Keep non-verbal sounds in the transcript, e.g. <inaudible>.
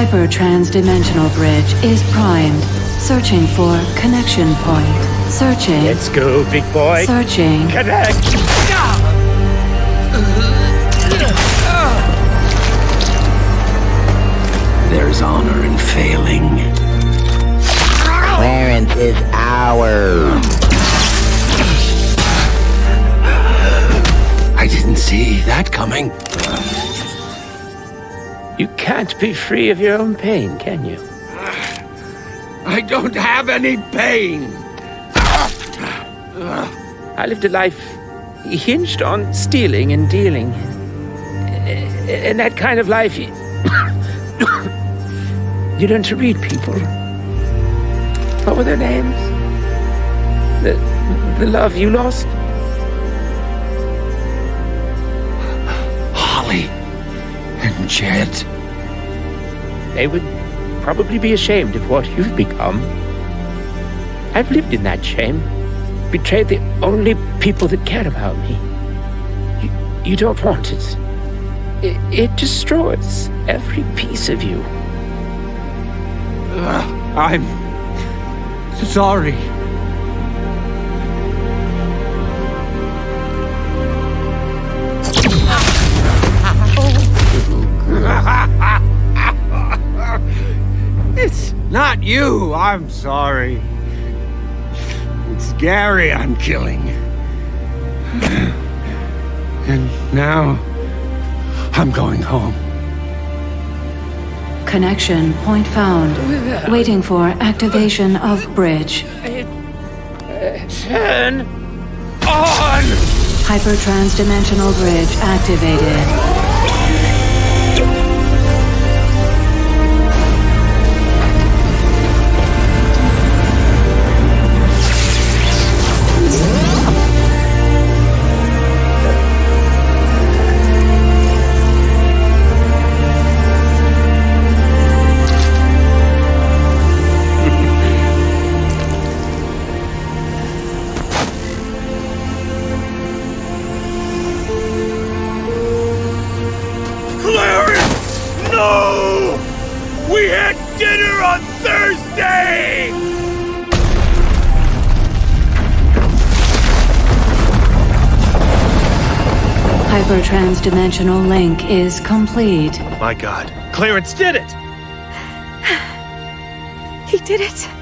Hyper transdimensional bridge is primed. Searching for connection point. Searching. Let's go, big boy. Searching. Connect. There's honor in failing. Clarence is ours. I didn't see that coming. You can't be free of your own pain, can you? I don't have any pain. I lived a life hinged on stealing and dealing. In that kind of life, you, <coughs> you learn to read people. What were their names? The, the love you lost? And Jed. They would probably be ashamed of what you've become. I've lived in that shame. Betrayed the only people that care about me. You, you don't want it. it. It destroys every piece of you. Uh, I'm sorry. You. I'm sorry. It's Gary I'm killing. And now I'm going home. Connection point found. Waiting for activation of bridge. Turn on! Hyper transdimensional bridge activated. No! We had dinner on Thursday! Hyper transdimensional link is complete. My god. Clarence did it! <sighs> He did it.